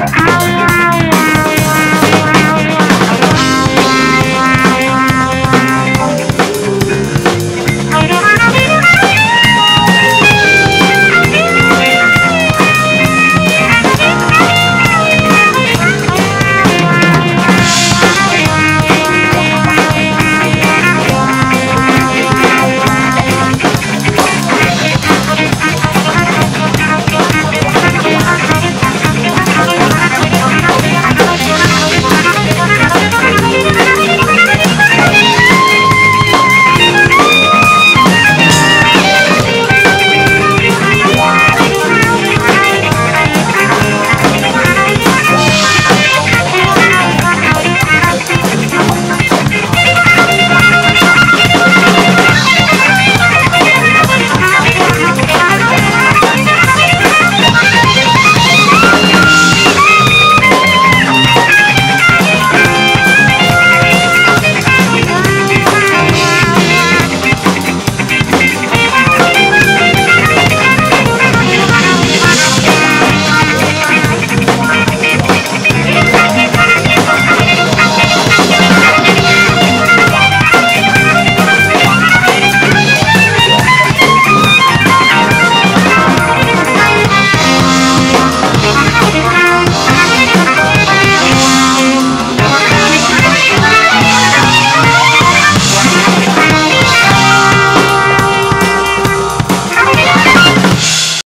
Yeah.